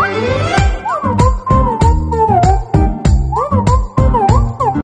Bye.